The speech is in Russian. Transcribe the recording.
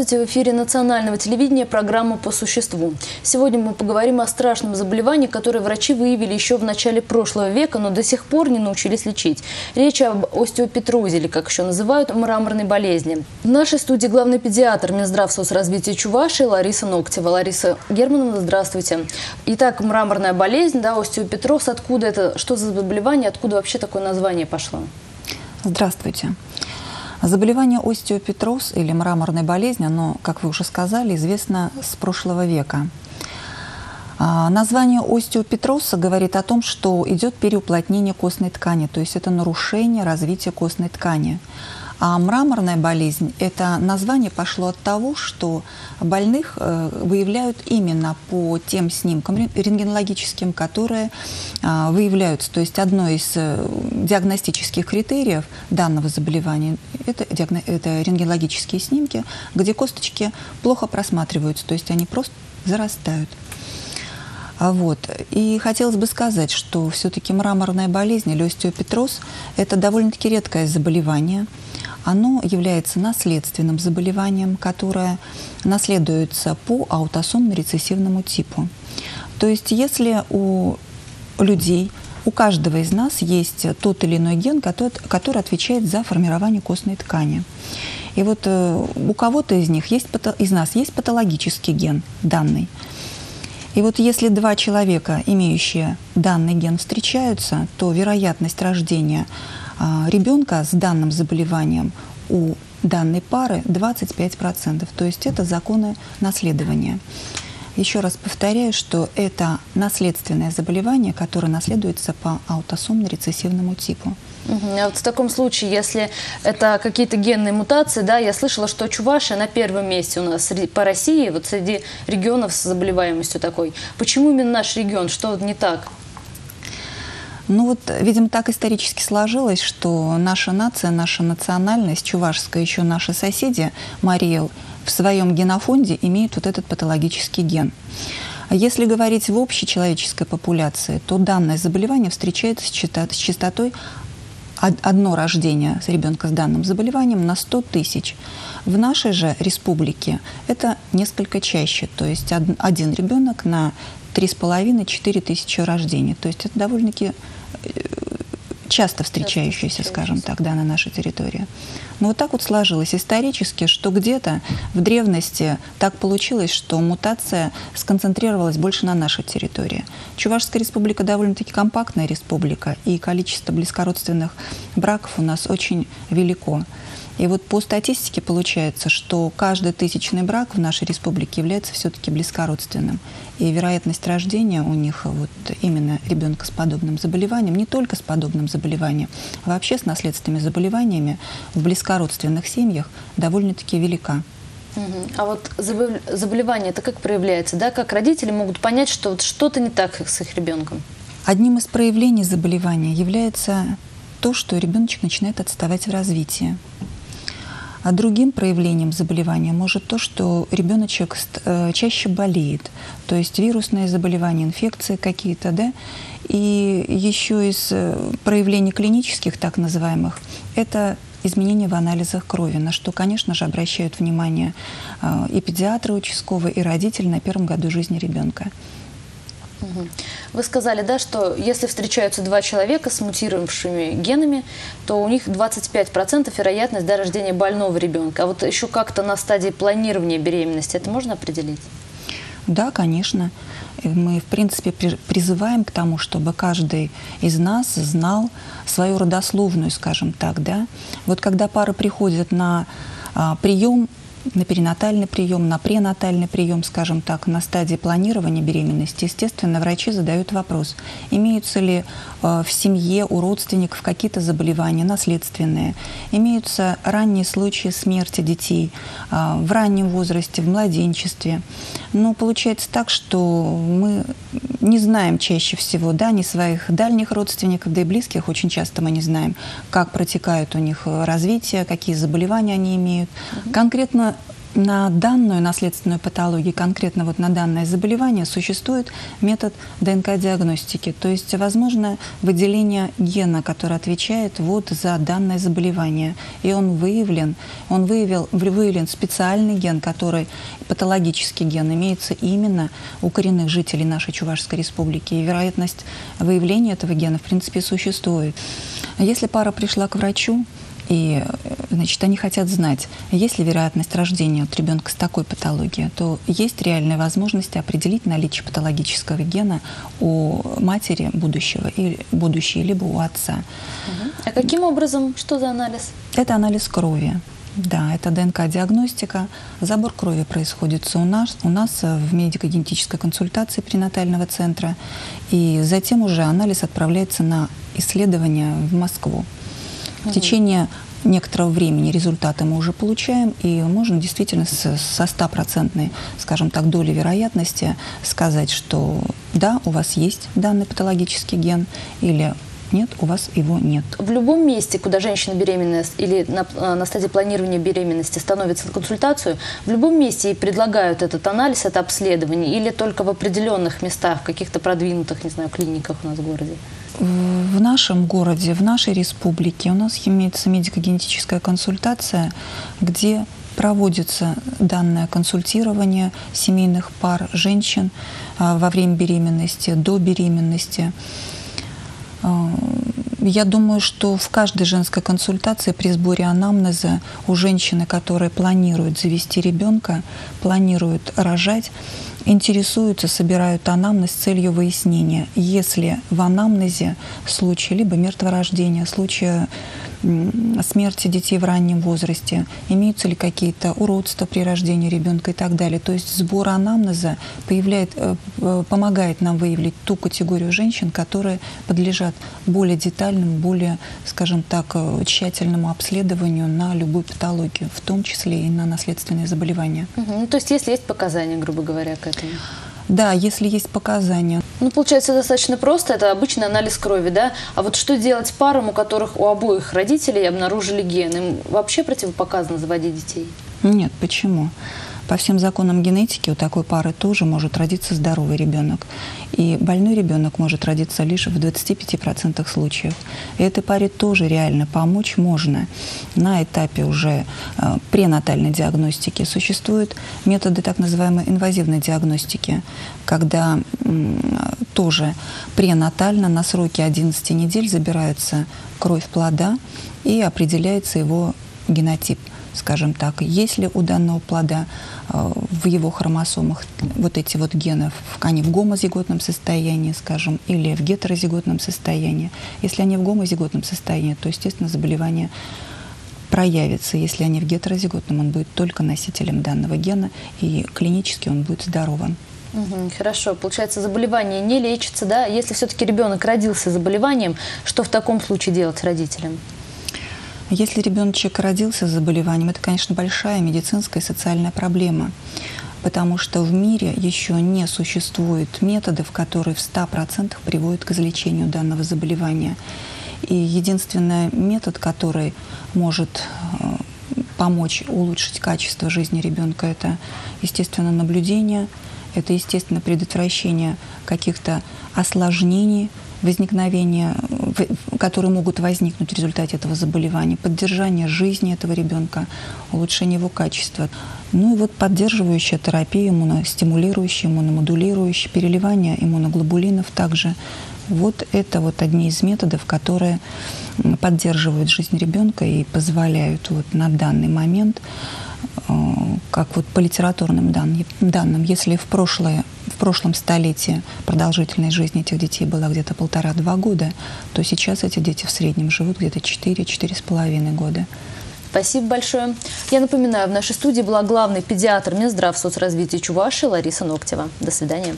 Здравствуйте, в эфире национального телевидения программа «По существу». Сегодня мы поговорим о страшном заболевании, которое врачи выявили еще в начале прошлого века, но до сих пор не научились лечить. Речь об остеопетрозе, или как еще называют, мраморной болезни. В нашей студии главный педиатр Минздрав соцразвития Чувашии Лариса Ноктева. Лариса Германовна, здравствуйте. Итак, мраморная болезнь, да, остеопетроз, откуда это, что за заболевание, откуда вообще такое название пошло? Здравствуйте. Заболевание остеопетроз или мраморной болезни, оно, как вы уже сказали, известно с прошлого века. А, название остеопетроса говорит о том, что идет переуплотнение костной ткани, то есть это нарушение развития костной ткани. А мраморная болезнь – это название пошло от того, что больных э, выявляют именно по тем снимкам рентгенологическим, которые а, выявляются. То есть одно из э, диагностических критериев данного заболевания – это, это рентгенологические снимки, где косточки плохо просматриваются, то есть они просто зарастают. А вот. И хотелось бы сказать, что все-таки мраморная болезнь или остеопетроз – это довольно-таки редкое заболевание – оно является наследственным заболеванием, которое наследуется по аутосомно-рецессивному типу. То есть если у людей, у каждого из нас есть тот или иной ген, который, который отвечает за формирование костной ткани. И вот э, у кого-то из них есть, из нас есть патологический ген данный. И вот если два человека, имеющие данный ген, встречаются, то вероятность рождения ребенка с данным заболеванием у данной пары 25%. То есть это законы наследования. Еще раз повторяю, что это наследственное заболевание, которое наследуется по аутосомно-рецессивному типу. А вот в таком случае, если это какие-то генные мутации, да, я слышала, что Чувашия на первом месте у нас по России, вот среди регионов с заболеваемостью такой. Почему именно наш регион? Что не так? Ну вот, видимо, так исторически сложилось, что наша нация, наша национальность, чувашская, еще наши соседи, Мариэл, в своем генофонде имеют вот этот патологический ген. Если говорить в общей человеческой популяции, то данное заболевание встречается с частотой одно рождение ребенка с данным заболеванием на 100 тысяч. В нашей же республике это несколько чаще, то есть один ребенок на 3,5-4 тысячи рождений. То есть это довольно-таки часто встречающиеся, скажем так, да, на нашей территории. Но вот так вот сложилось исторически, что где-то в древности так получилось, что мутация сконцентрировалась больше на нашей территории. Чувашская республика довольно-таки компактная республика, и количество близкородственных браков у нас очень велико. И вот по статистике получается, что каждый тысячный брак в нашей республике является все-таки близкородственным. И вероятность рождения у них вот именно ребенка с подобным заболеванием, не только с подобным заболеванием, а вообще с наследственными заболеваниями в близкородственных семьях довольно-таки велика. А вот заболевание это как проявляется, да? Как родители могут понять, что вот что-то не так с их ребенком? Одним из проявлений заболевания является то, что ребеночек начинает отставать в развитии. А другим проявлением заболевания может то, что ребеночек э, чаще болеет, то есть вирусные заболевания, инфекции какие-то, да, и еще из э, проявлений клинических, так называемых, это изменения в анализах крови, на что, конечно же, обращают внимание э, и педиатры участковые, и родители на первом году жизни ребенка. Вы сказали, да, что если встречаются два человека с мутировавшими генами, то у них 25% вероятность до рождения больного ребенка. А вот еще как-то на стадии планирования беременности это можно определить? Да, конечно. Мы, в принципе, призываем к тому, чтобы каждый из нас знал свою родословную, скажем так, да. Вот когда пара приходит на а, прием на перинатальный прием, на пренатальный прием, скажем так, на стадии планирования беременности, естественно, врачи задают вопрос, имеются ли э, в семье у родственников какие-то заболевания наследственные, имеются ранние случаи смерти детей э, в раннем возрасте, в младенчестве. Но получается так, что мы не знаем чаще всего, да, ни своих дальних родственников, да и близких очень часто мы не знаем, как протекают у них развитие, какие заболевания они имеют. Конкретно на данную наследственную патологию, конкретно вот на данное заболевание, существует метод ДНК-диагностики. То есть возможно выделение гена, который отвечает вот за данное заболевание. И он выявлен, он выявил, выявлен специальный ген, который, патологический ген, имеется именно у коренных жителей нашей Чувашской республики. И вероятность выявления этого гена, в принципе, существует. Если пара пришла к врачу, и значит, они хотят знать, есть ли вероятность рождения от ребенка с такой патологией, то есть реальная возможность определить наличие патологического гена у матери будущего, или будущей, либо у отца. А каким образом? Что за анализ? Это анализ крови. Да, это ДНК-диагностика. Забор крови происходит у нас, у нас в медико-генетической консультации пренатального центра. И затем уже анализ отправляется на исследование в Москву. В течение некоторого времени результаты мы уже получаем, и можно действительно со стопроцентной, скажем так, долей вероятности сказать, что да, у вас есть данный патологический ген, или нет, у вас его нет. В любом месте, куда женщина беременная или на, э, на стадии планирования беременности становится на консультацию, в любом месте ей предлагают этот анализ, это обследование, или только в определенных местах, в каких-то продвинутых, не знаю, клиниках у нас в городе? В нашем городе, в нашей республике у нас имеется медико-генетическая консультация, где проводится данное консультирование семейных пар женщин а, во время беременности, до беременности. Я думаю, что в каждой женской консультации при сборе анамнеза у женщины, которая планирует завести ребенка, планирует рожать, интересуются, собирают анамнез с целью выяснения, если в анамнезе случай либо мертворождения, случая смерти детей в раннем возрасте, имеются ли какие-то уродства при рождении ребенка и так далее. То есть сбор анамнеза появляет, э, э, помогает нам выявить ту категорию женщин, которые подлежат более детальному, более, скажем так, э, тщательному обследованию на любую патологию, в том числе и на наследственные заболевания. Угу. Ну, то есть если есть показания, грубо говоря, к этому? Да, если есть показания. Ну, получается, достаточно просто. Это обычный анализ крови, да? А вот что делать парам, у которых у обоих родителей обнаружили ген? Им вообще противопоказано заводить детей? Нет, почему? По всем законам генетики у такой пары тоже может родиться здоровый ребенок. И больной ребенок может родиться лишь в 25% случаев. И этой паре тоже реально помочь можно. На этапе уже э, пренатальной диагностики существуют методы так называемой инвазивной диагностики, когда э, тоже пренатально на сроке 11 недель забирается кровь плода и определяется его генотип скажем так, если у данного плода э, в его хромосомах вот эти вот гены, они в гомозиготном состоянии, скажем, или в гетерозиготном состоянии. Если они в гомозиготном состоянии, то, естественно, заболевание проявится. Если они в гетерозиготном, он будет только носителем данного гена, и клинически он будет здоровым. Угу, хорошо. Получается, заболевание не лечится, да? Если все-таки ребенок родился с заболеванием, что в таком случае делать родителям? Если ребеночек родился с заболеванием, это, конечно, большая медицинская и социальная проблема, потому что в мире еще не существует методов, которые в 100% приводят к излечению данного заболевания. И единственный метод, который может э, помочь улучшить качество жизни ребенка, это, естественно, наблюдение, это, естественно, предотвращение каких-то осложнений, возникновения, которые могут возникнуть в результате этого заболевания, поддержание жизни этого ребенка, улучшение его качества. Ну и вот поддерживающая терапия, иммуностимулирующая, иммуномодулирующая, переливание иммуноглобулинов также. Вот это вот одни из методов, которые поддерживают жизнь ребенка и позволяют вот на данный момент, э, как вот по литературным данным, если в прошлое прошлом столетии продолжительность жизни этих детей была где-то полтора-два года, то сейчас эти дети в среднем живут где-то 4-4,5 года. Спасибо большое. Я напоминаю, в нашей студии была главный педиатр Минздрав соцразвития Чуваши Лариса Ноктева. До свидания.